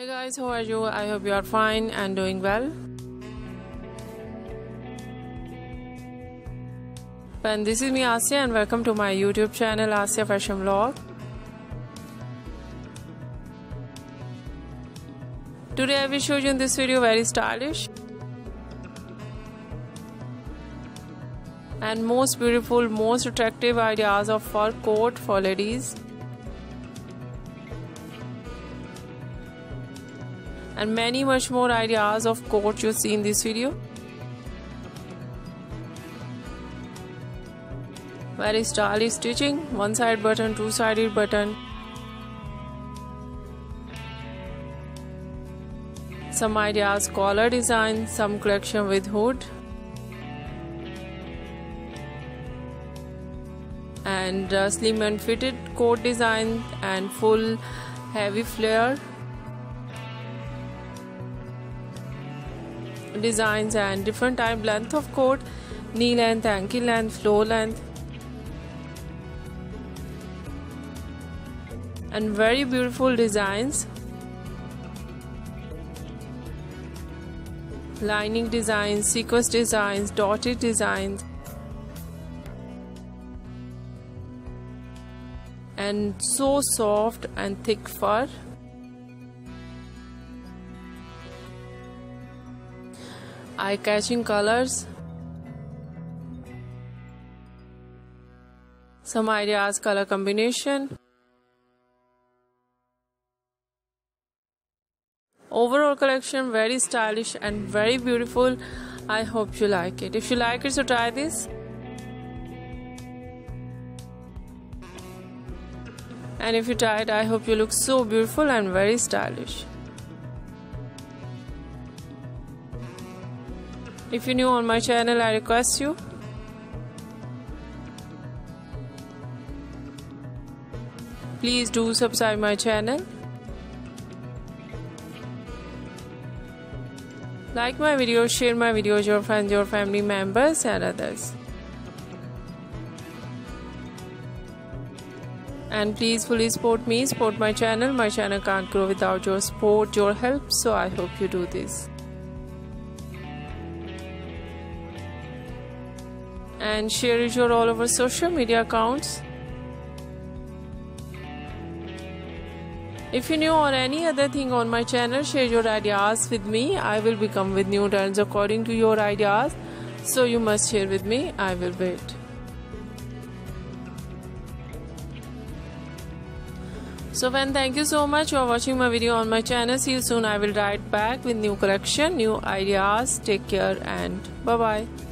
Hey guys, how are you? I hope you are fine and doing well. And this is me Asiya and welcome to my YouTube channel Asiya Fashion Vlog. Today I will show you in this video very stylish and most beautiful, most attractive ideas of fur coat for ladies. And many much more ideas of coat you see in this video. Very stylish stitching, one side button, two sided button. Some ideas collar design, some collection with hood. and uh, slim and fitted coat design and full heavy flare designs and different type length of coat knee length ankle length floor length. And very beautiful designs. Lining designs sequence designs dotted designs. And so soft and thick fur. Eye catching colors. Some ideas color combination. Overall collection very stylish and very beautiful. I hope you like it. If you like it, so try this. and if you try it I hope you look so beautiful and very stylish. If you're new on my channel I request you. Please do subscribe my channel. Like my videos share my videos your friends your family members and others. And please fully support me support my channel. My channel can't grow without your support your help so i hope you do this and share it your all over social media accounts If you're new or any other thing on my channel, share your ideas with me. I will become with new trends according to your ideas. So you must share with me. I will wait. So when thank you so much for watching my video on my channel. See you soon. I will write back with new collection, new ideas. Take care and bye bye.